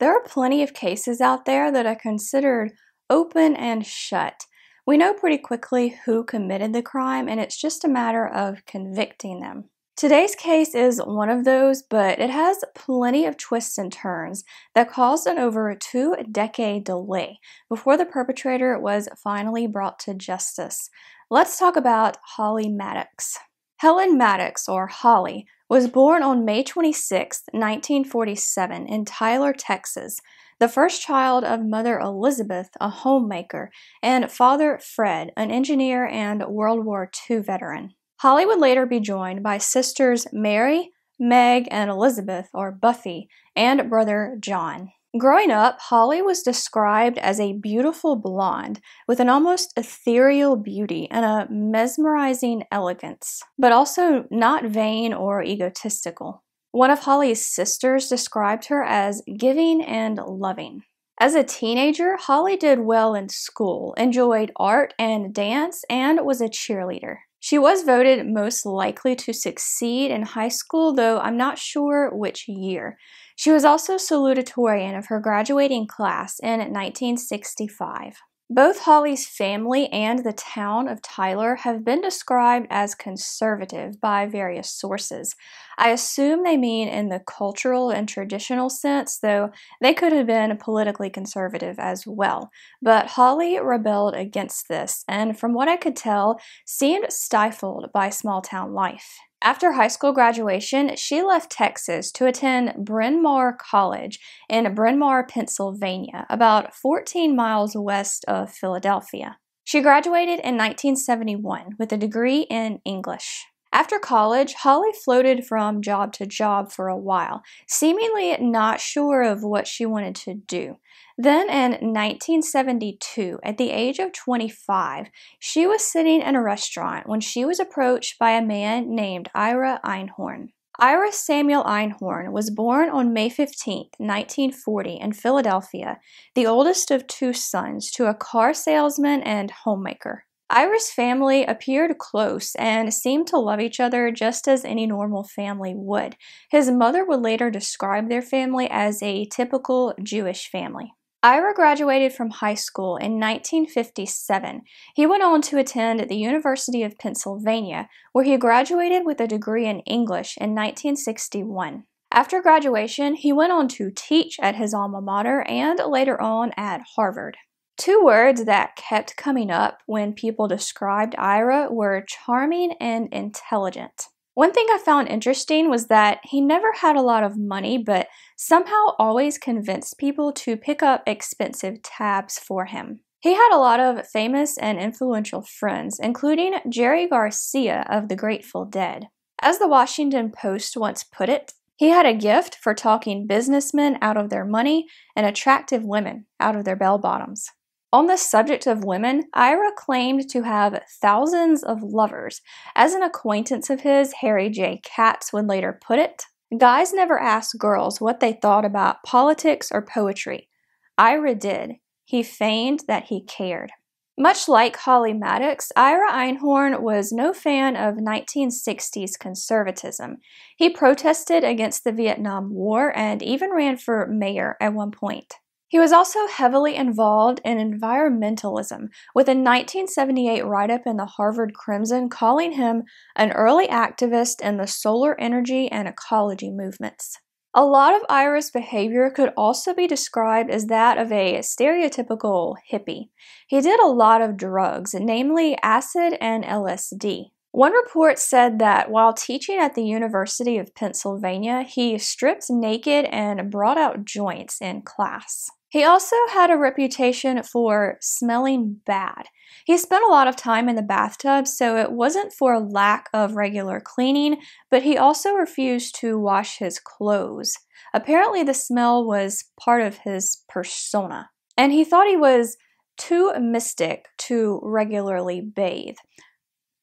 There are plenty of cases out there that are considered open and shut. We know pretty quickly who committed the crime, and it's just a matter of convicting them. Today's case is one of those, but it has plenty of twists and turns that caused an over two decade delay before the perpetrator was finally brought to justice. Let's talk about Holly Maddux. Helen Maddux, or Holly, was born on May 26, 1947, in Tyler, Texas, the first child of mother Elizabeth, a homemaker, and father Fred, an engineer and World War II veteran. Holly would later be joined by sisters Mary, Meg, and Elizabeth, or Buffy, and brother John. Growing up, Holly was described as a beautiful blonde with an almost ethereal beauty and a mesmerizing elegance, but also not vain or egotistical. One of Holly's sisters described her as giving and loving. As a teenager, Holly did well in school, enjoyed art and dance, and was a cheerleader. She was voted most likely to succeed in high school, though I'm not sure which year. She was also salutatorian of her graduating class in 1965. Both Holly's family and the town of Tyler have been described as conservative by various sources. I assume they mean in the cultural and traditional sense, though they could have been politically conservative as well. But Holly rebelled against this, and from what I could tell, seemed stifled by small town life. After high school graduation, she left Texas to attend Bryn Mawr College in Bryn Mawr, Pennsylvania, about 14 miles west of Philadelphia. She graduated in 1971 with a degree in English. After college, Holly floated from job to job for a while, seemingly not sure of what she wanted to do. Then in 1972, at the age of 25, she was sitting in a restaurant when she was approached by a man named Ira Einhorn. Ira Samuel Einhorn was born on May 15, 1940, in Philadelphia, the oldest of two sons to a car salesman and homemaker. Ira's family appeared close and seemed to love each other just as any normal family would. His mother would later describe their family as a typical Jewish family. Ira graduated from high school in 1957. He went on to attend the University of Pennsylvania, where he graduated with a degree in English in 1961. After graduation, he went on to teach at his alma mater and later on at Harvard. Two words that kept coming up when people described Ira were charming and intelligent. One thing I found interesting was that he never had a lot of money, but somehow always convinced people to pick up expensive tabs for him. He had a lot of famous and influential friends, including Jerry Garcia of the Grateful Dead. As the Washington Post once put it, he had a gift for talking businessmen out of their money and attractive women out of their bell bottoms. On the subject of women, Ira claimed to have thousands of lovers. As an acquaintance of his, Harry J. Katz, would later put it, guys never asked girls what they thought about politics or poetry. Ira did. He feigned that he cared. Much like Holly Maddux, Ira Einhorn was no fan of 1960s conservatism. He protested against the Vietnam War and even ran for mayor at one point. He was also heavily involved in environmentalism, with a 1978 write up in the Harvard Crimson calling him an early activist in the solar energy and ecology movements. A lot of Ira's behavior could also be described as that of a stereotypical hippie. He did a lot of drugs, namely acid and LSD. One report said that while teaching at the University of Pennsylvania, he stripped naked and brought out joints in class. He also had a reputation for smelling bad. He spent a lot of time in the bathtub, so it wasn't for lack of regular cleaning, but he also refused to wash his clothes. Apparently, the smell was part of his persona, and he thought he was too mystic to regularly bathe,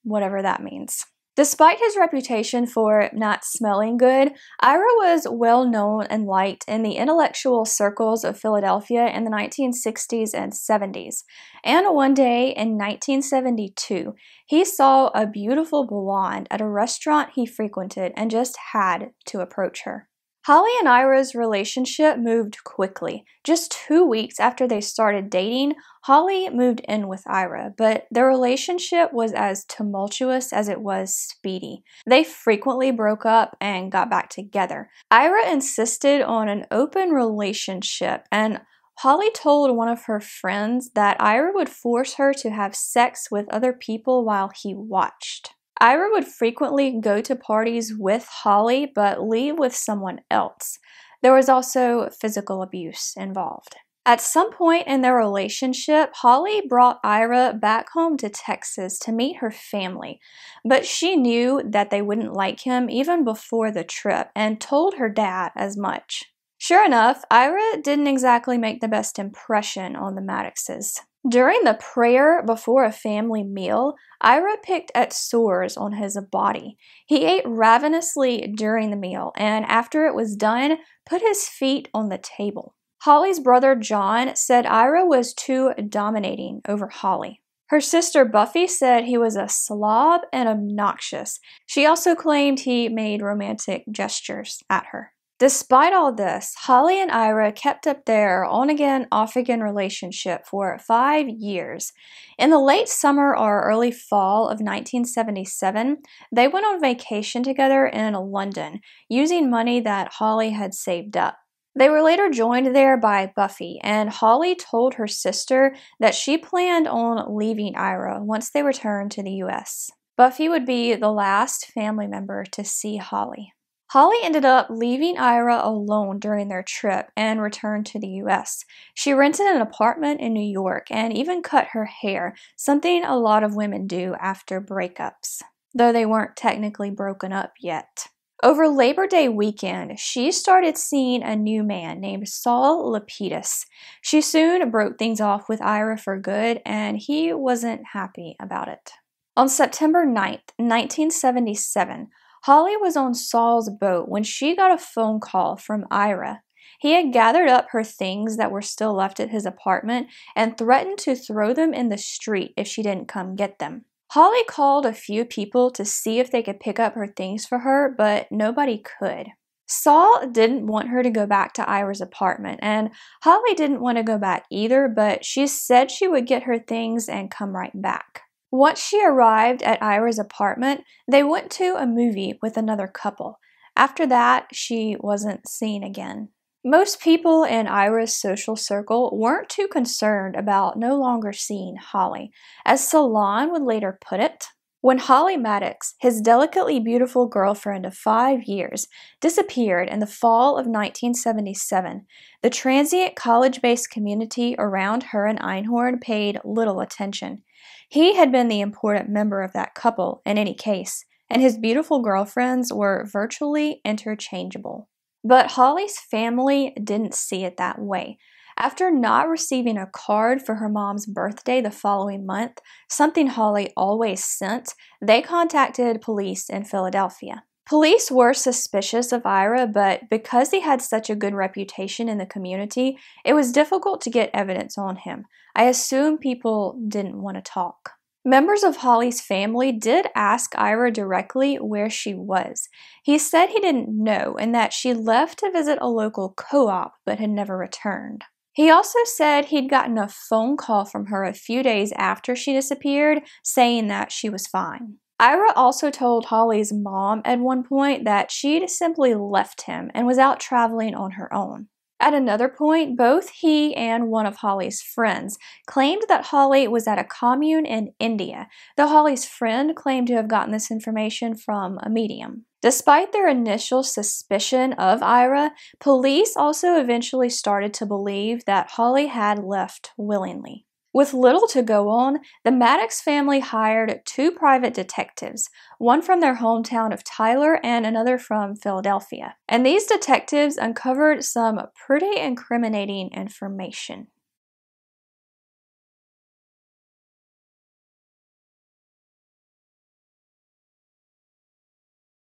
whatever that means. Despite his reputation for not smelling good, Ira was well known and liked in the intellectual circles of Philadelphia in the 1960s and 70s. And one day in 1972, he saw a beautiful blonde at a restaurant he frequented and just had to approach her. Holly and Ira's relationship moved quickly. Just two weeks after they started dating, Holly moved in with Ira, but their relationship was as tumultuous as it was speedy. They frequently broke up and got back together. Ira insisted on an open relationship, and Holly told one of her friends that Ira would force her to have sex with other people while he watched. Ira would frequently go to parties with Holly but leave with someone else. There was also physical abuse involved. At some point in their relationship, Holly brought Ira back home to Texas to meet her family, but she knew that they wouldn't like him even before the trip and told her dad as much. Sure enough, Ira didn't exactly make the best impression on the Madduxes. During the prayer before a family meal, Ira picked at sores on his body. He ate ravenously during the meal and, after it was done, put his feet on the table. Holly's brother John said Ira was too dominating over Holly. Her sister Buffy said he was a slob and obnoxious. She also claimed he made romantic gestures at her. Despite all this, Holly and Ira kept up their on again, off again relationship for five years. In the late summer or early fall of 1977, they went on vacation together in London, using money that Holly had saved up. They were later joined there by Buffy, and Holly told her sister that she planned on leaving Ira once they returned to the US. Buffy would be the last family member to see Holly. Holly ended up leaving Ira alone during their trip and returned to the US. She rented an apartment in New York and even cut her hair, something a lot of women do after breakups, though they weren't technically broken up yet. Over Labor Day weekend, she started seeing a new man named Saul Lapidus. She soon broke things off with Ira for good, and he wasn't happy about it. On September 9th, 1977, Holly was on Saul's boat when she got a phone call from Ira. He had gathered up her things that were still left at his apartment and threatened to throw them in the street if she didn't come get them. Holly called a few people to see if they could pick up her things for her, but nobody could. Saul didn't want her to go back to Ira's apartment, and Holly didn't want to go back either, but she said she would get her things and come right back. Once she arrived at Ira's apartment, they went to a movie with another couple. After that, she wasn't seen again. Most people in Ira's social circle weren't too concerned about no longer seeing Holly. As Salon would later put it, when Holly Maddux, his delicately beautiful girlfriend of five years, disappeared in the fall of 1977, the transient college based community around her and Einhorn paid little attention. He had been the important member of that couple in any case, and his beautiful girlfriends were virtually interchangeable. But Holly's family didn't see it that way. After not receiving a card for her mom's birthday the following month, something Holly always sent, they contacted police in Philadelphia. Police were suspicious of Ira, but because he had such a good reputation in the community, it was difficult to get evidence on him. I assume people didn't want to talk. Members of Holly's family did ask Ira directly where she was. He said he didn't know and that she left to visit a local co op but had never returned. He also said he'd gotten a phone call from her a few days after she disappeared saying that she was fine. Ira also told Holly's mom at one point that she'd simply left him and was out traveling on her own. At another point, both he and one of Holly's friends claimed that Holly was at a commune in India, though Holly's friend claimed to have gotten this information from a medium. Despite their initial suspicion of Ira, police also eventually started to believe that Holly had left willingly. With little to go on, the Maddux family hired two private detectives, one from their hometown of Tyler and another from Philadelphia. And these detectives uncovered some pretty incriminating information.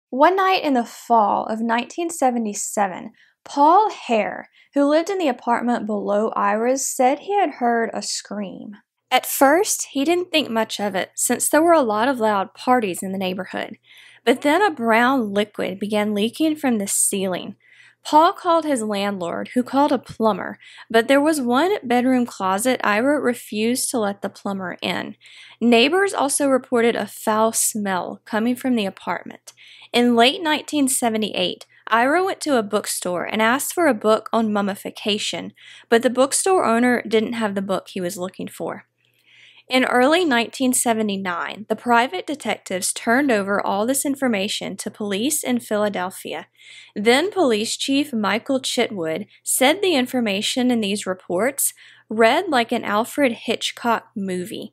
One night in the fall of 1977, Paul Hare, who lived in the apartment below Ira's, said he had heard a scream. At first, he didn't think much of it, since there were a lot of loud parties in the neighborhood. But then a brown liquid began leaking from the ceiling. Paul called his landlord, who called a plumber, but there was one bedroom closet Ira refused to let the plumber in. Neighbors also reported a foul smell coming from the apartment. In late 1978, Ira went to a bookstore and asked for a book on mummification, but the bookstore owner didn't have the book he was looking for. In early 1979, the private detectives turned over all this information to police in Philadelphia. Then Police Chief Michael Chitwood said the information in these reports read like an Alfred Hitchcock movie.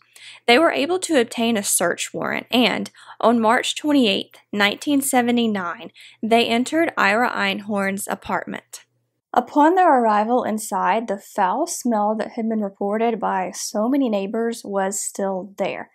They were able to obtain a search warrant, and on March 28, 1979, they entered Ira Einhorn's apartment. Upon their arrival inside, the foul smell that had been reported by so many neighbors was still there,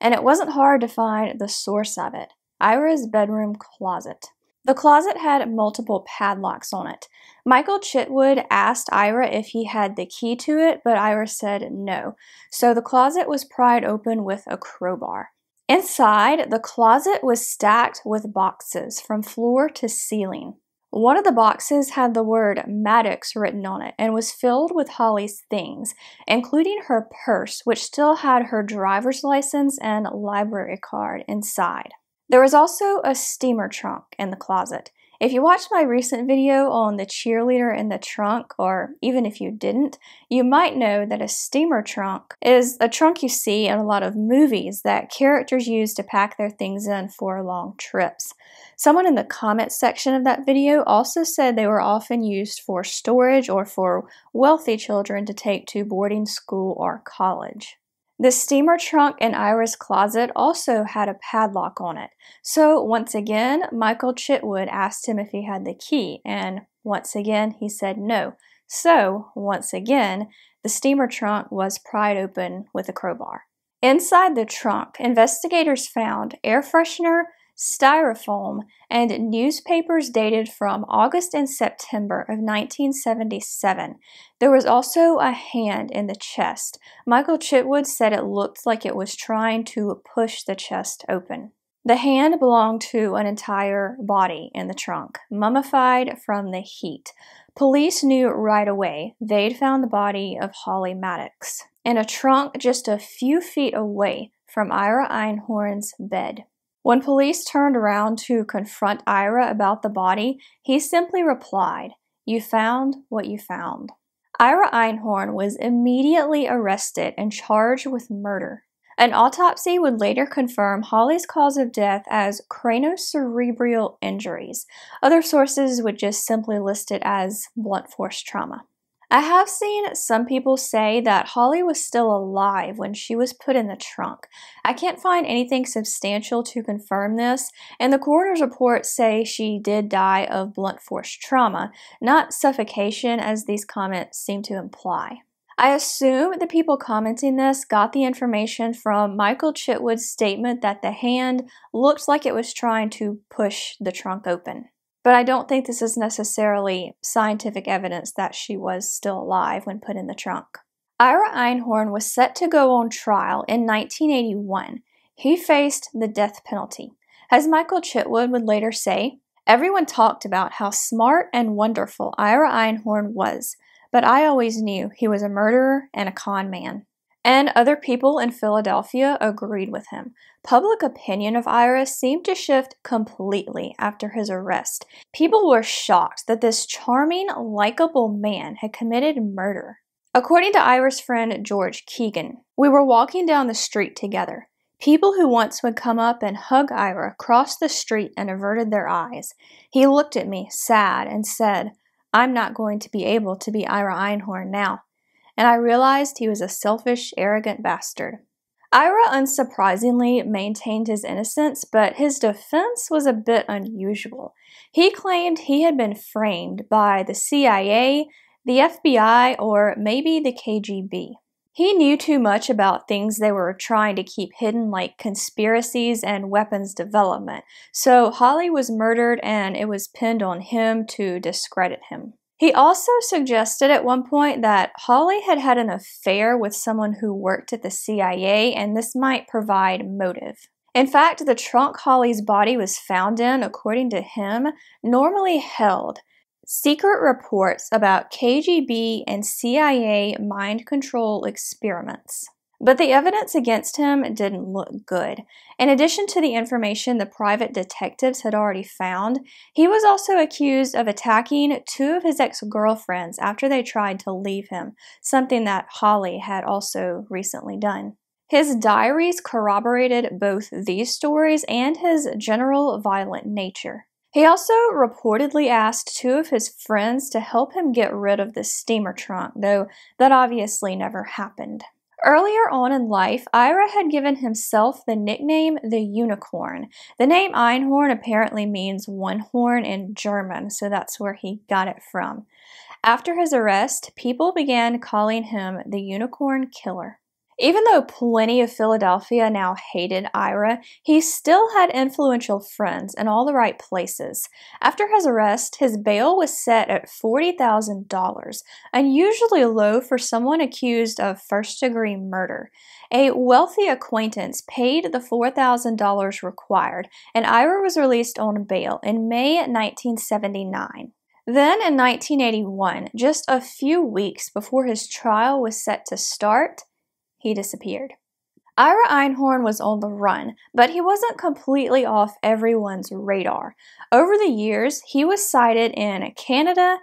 and it wasn't hard to find the source of it Ira's bedroom closet. The closet had multiple padlocks on it. Michael Chitwood asked Ira if he had the key to it, but Ira said no, so the closet was pried open with a crowbar. Inside, the closet was stacked with boxes from floor to ceiling. One of the boxes had the word Maddux written on it and was filled with Holly's things, including her purse, which still had her driver's license and library card inside. There was also a steamer trunk in the closet. If you watched my recent video on the cheerleader in the trunk, or even if you didn't, you might know that a steamer trunk is a trunk you see in a lot of movies that characters use to pack their things in for long trips. Someone in the comments section of that video also said they were often used for storage or for wealthy children to take to boarding school or college. The steamer trunk in Ira's closet also had a padlock on it. So once again, Michael Chitwood asked him if he had the key, and once again he said no. So once again, the steamer trunk was pried open with a crowbar. Inside the trunk, investigators found air freshener, styrofoam, and newspapers dated from August and September of 1977. There was also a hand in the chest. Michael Chitwood said it looked like it was trying to push the chest open. The hand belonged to an entire body in the trunk, mummified from the heat. Police knew right away they'd found the body of Holly Maddux in a trunk just a few feet away from Ira Einhorn's bed. When police turned around to confront Ira about the body, he simply replied, You found what you found. Ira Einhorn was immediately arrested and charged with murder. An autopsy would later confirm Holly's cause of death as craniocerebral injuries. Other sources would just simply list it as blunt force trauma. I have seen some people say that Holly was still alive when she was put in the trunk. I can't find anything substantial to confirm this, and the coroner's reports say she did die of blunt force trauma, not suffocation as these comments seem to imply. I assume the people commenting this got the information from Michael Chitwood's statement that the hand looked like it was trying to push the trunk open but I don't think this is necessarily scientific evidence that she was still alive when put in the trunk. Ira Einhorn was set to go on trial in 1981. He faced the death penalty. As Michael Chitwood would later say, everyone talked about how smart and wonderful Ira Einhorn was, but I always knew he was a murderer and a con man. And other people in Philadelphia agreed with him. Public opinion of Ira seemed to shift completely after his arrest. People were shocked that this charming, likable man had committed murder. According to Ira's friend George Keegan, we were walking down the street together. People who once would come up and hug Ira crossed the street and averted their eyes. He looked at me, sad, and said, I'm not going to be able to be Ira Einhorn now and I realized he was a selfish, arrogant bastard. Ira unsurprisingly maintained his innocence, but his defense was a bit unusual. He claimed he had been framed by the CIA, the FBI, or maybe the KGB. He knew too much about things they were trying to keep hidden, like conspiracies and weapons development, so Holly was murdered and it was pinned on him to discredit him. He also suggested at one point that Holly had had an affair with someone who worked at the CIA, and this might provide motive. In fact, the trunk Holly's body was found in, according to him, normally held secret reports about KGB and CIA mind control experiments. But the evidence against him didn't look good. In addition to the information the private detectives had already found, he was also accused of attacking two of his ex girlfriends after they tried to leave him, something that Holly had also recently done. His diaries corroborated both these stories and his general violent nature. He also reportedly asked two of his friends to help him get rid of the steamer trunk, though that obviously never happened. Earlier on in life, Ira had given himself the nickname the Unicorn. The name Einhorn apparently means one horn in German, so that's where he got it from. After his arrest, people began calling him the Unicorn Killer. Even though plenty of Philadelphia now hated Ira, he still had influential friends in all the right places. After his arrest, his bail was set at $40,000, unusually low for someone accused of first degree murder. A wealthy acquaintance paid the $4,000 required, and Ira was released on bail in May 1979. Then in 1981, just a few weeks before his trial was set to start, he disappeared. Ira Einhorn was on the run, but he wasn't completely off everyone's radar. Over the years, he was sighted in Canada,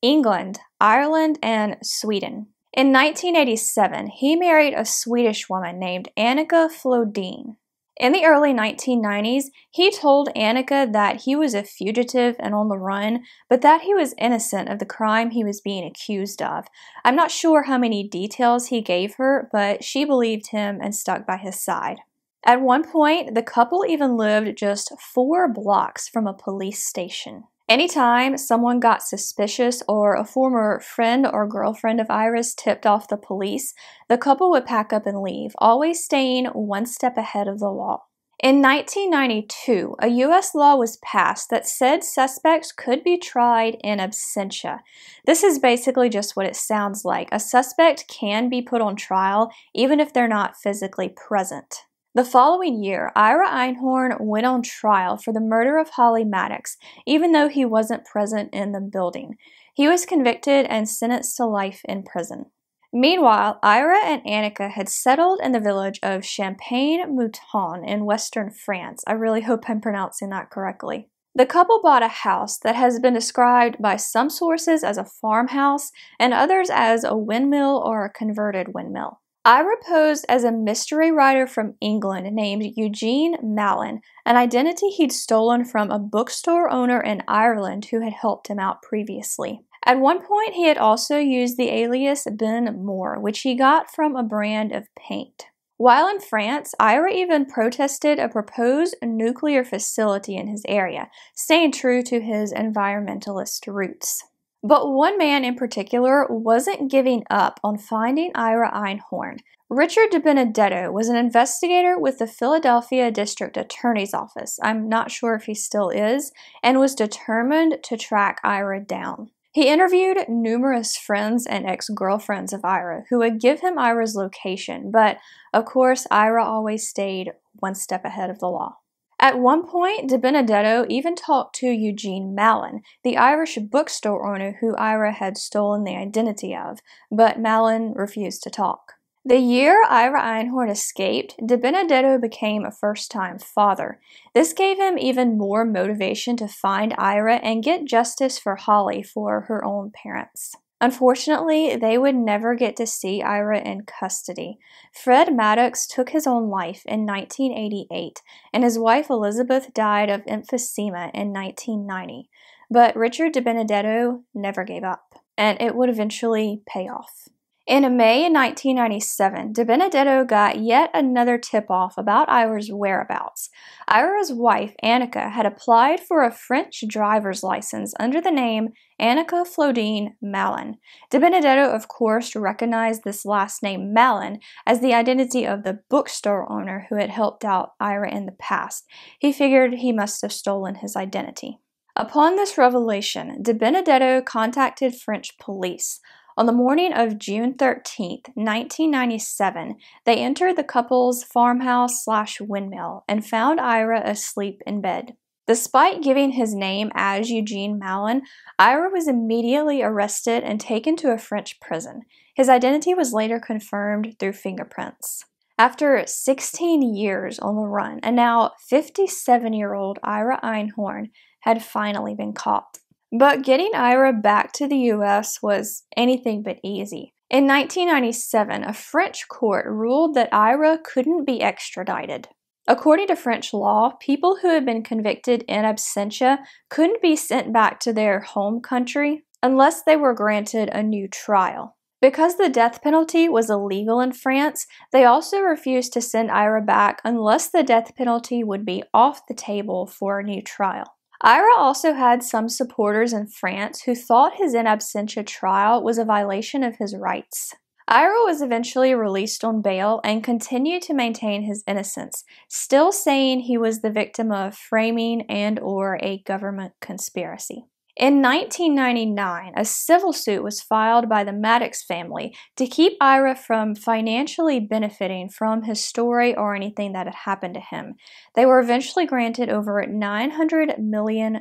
England, Ireland, and Sweden. In 1987, he married a Swedish woman named Annika Flodin. In the early 1990s, he told Annika that he was a fugitive and on the run, but that he was innocent of the crime he was being accused of. I'm not sure how many details he gave her, but she believed him and stuck by his side. At one point, the couple even lived just four blocks from a police station. Anytime someone got suspicious or a former friend or girlfriend of Ira's tipped off the police, the couple would pack up and leave, always staying one step ahead of the law. In 1992, a U.S. law was passed that said suspects could be tried in absentia. This is basically just what it sounds like. A suspect can be put on trial even if they're not physically present. The following year, Ira Einhorn went on trial for the murder of Holly Maddux, even though he wasn't present in the building. He was convicted and sentenced to life in prison. Meanwhile, Ira and Annika had settled in the village of Champagne Mouton in western France. I really hope I'm pronouncing that correctly. The couple bought a house that has been described by some sources as a farmhouse and others as a windmill or a converted windmill. Ira posed as a mystery writer from England named Eugene Mallon, an identity he'd stolen from a bookstore owner in Ireland who had helped him out previously. At one point, he had also used the alias Ben Moore, which he got from a brand of paint. While in France, Ira even protested a proposed nuclear facility in his area, staying true to his environmentalist roots. But one man in particular wasn't giving up on finding Ira Einhorn. Richard DiBenedetto was an investigator with the Philadelphia District Attorney's Office, I'm not sure if he still is, and was determined to track Ira down. He interviewed numerous friends and ex girlfriends of Ira who would give him Ira's location, but of course, Ira always stayed one step ahead of the law. At one point, DiBenedetto even talked to Eugene Mallon, the Irish bookstore owner who Ira had stolen the identity of, but Mallon refused to talk. The year Ira Einhorn escaped, DiBenedetto became a first time father. This gave him even more motivation to find Ira and get justice for Holly for her own parents. Unfortunately, they would never get to see Ira in custody. Fred Maddux took his own life in 1988, and his wife Elizabeth died of emphysema in 1990. But Richard DiBenedetto never gave up, and it would eventually pay off. In May 1997, DiBenedetto got yet another tip off about Ira's whereabouts. Ira's wife, Annika, had applied for a French driver's license under the name Annika Flodin Mallon. De Benedetto, of course, recognized this last name Mallon, as the identity of the bookstore owner who had helped out Ira in the past. He figured he must have stolen his identity. Upon this revelation, DiBenedetto contacted French police. On the morning of June 13, 1997, they entered the couple's farmhouse slash windmill and found Ira asleep in bed. Despite giving his name as Eugene Mallon, Ira was immediately arrested and taken to a French prison. His identity was later confirmed through fingerprints. After 16 years on the run, a now 57 year old Ira Einhorn had finally been caught. But getting Ira back to the US was anything but easy. In 1997, a French court ruled that Ira couldn't be extradited. According to French law, people who had been convicted in absentia couldn't be sent back to their home country unless they were granted a new trial. Because the death penalty was illegal in France, they also refused to send Ira back unless the death penalty would be off the table for a new trial. Ira also had some supporters in France who thought his in absentia trial was a violation of his rights. Ira was eventually released on bail and continued to maintain his innocence, still saying he was the victim of framing and or a government conspiracy. In 1999, a civil suit was filed by the Maddux family to keep Ira from financially benefiting from his story or anything that had happened to him. They were eventually granted over $900 million.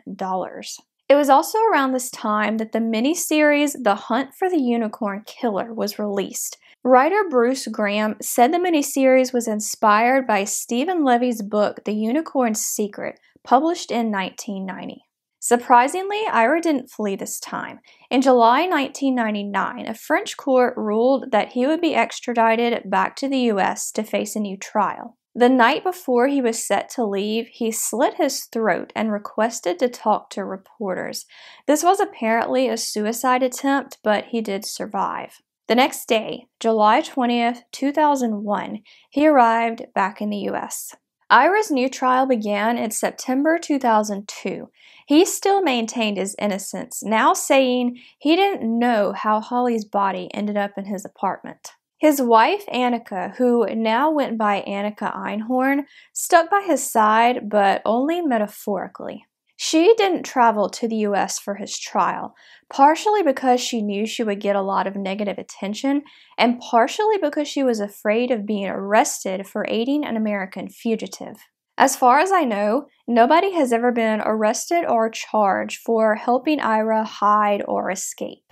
It was also around this time that the miniseries The Hunt for the Unicorn Killer was released. Writer Bruce Graham said the miniseries was inspired by Steven Levy's book The Unicorn's Secret, published in 1990. Surprisingly, Ira didn't flee this time. In July 1999, a French court ruled that he would be extradited back to the US to face a new trial. The night before he was set to leave, he slit his throat and requested to talk to reporters. This was apparently a suicide attempt, but he did survive. The next day, July 20th, 2001, he arrived back in the US. Ira's new trial began in September 2002. He still maintained his innocence, now saying he didn't know how Holly's body ended up in his apartment. His wife, Annika, who now went by Annika Einhorn, stuck by his side, but only metaphorically. She didn't travel to the US for his trial, partially because she knew she would get a lot of negative attention, and partially because she was afraid of being arrested for aiding an American fugitive. As far as I know, nobody has ever been arrested or charged for helping Ira hide or escape.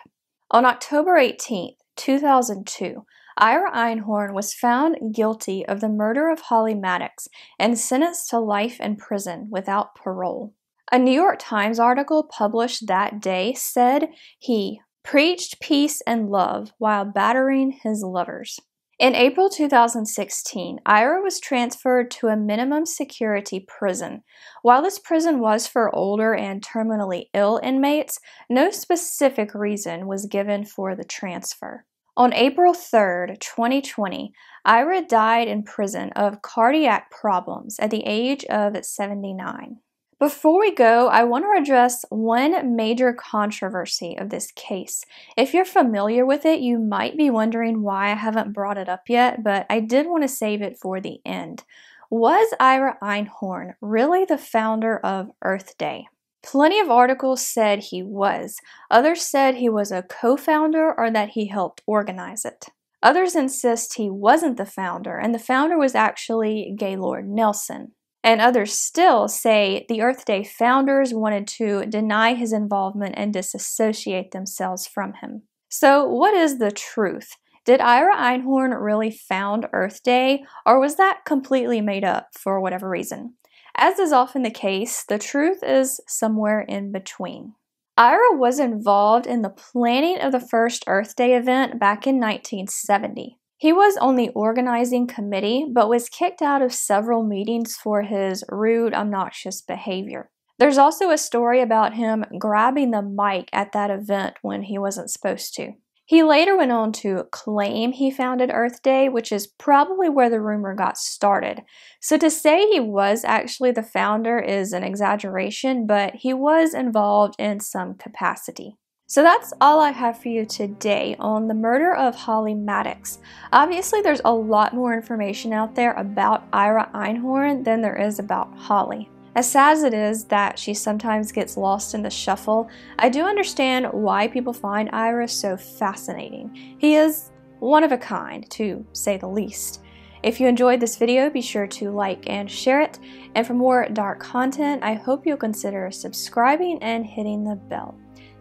On October 18, 2002, Ira Einhorn was found guilty of the murder of Holly Maddux and sentenced to life in prison without parole. A New York Times article published that day said he preached peace and love while battering his lovers. In April 2016, Ira was transferred to a minimum security prison. While this prison was for older and terminally ill inmates, no specific reason was given for the transfer. On April 3, 2020, Ira died in prison of cardiac problems at the age of 79. Before we go, I want to address one major controversy of this case. If you're familiar with it, you might be wondering why I haven't brought it up yet, but I did want to save it for the end. Was Ira Einhorn really the founder of Earth Day? Plenty of articles said he was. Others said he was a co founder or that he helped organize it. Others insist he wasn't the founder, and the founder was actually Gaylord Nelson. And others still say the Earth Day founders wanted to deny his involvement and disassociate themselves from him. So, what is the truth? Did Ira Einhorn really found Earth Day, or was that completely made up for whatever reason? As is often the case, the truth is somewhere in between. Ira was involved in the planning of the first Earth Day event back in 1970. He was on the organizing committee, but was kicked out of several meetings for his rude, obnoxious behavior. There's also a story about him grabbing the mic at that event when he wasn't supposed to. He later went on to claim he founded Earth Day, which is probably where the rumor got started. So to say he was actually the founder is an exaggeration, but he was involved in some capacity. So that's all I have for you today on the murder of Holly Maddux. Obviously, there's a lot more information out there about Ira Einhorn than there is about Holly. As sad as it is that she sometimes gets lost in the shuffle, I do understand why people find Ira so fascinating. He is one of a kind, to say the least. If you enjoyed this video, be sure to like and share it. And for more dark content, I hope you'll consider subscribing and hitting the bell.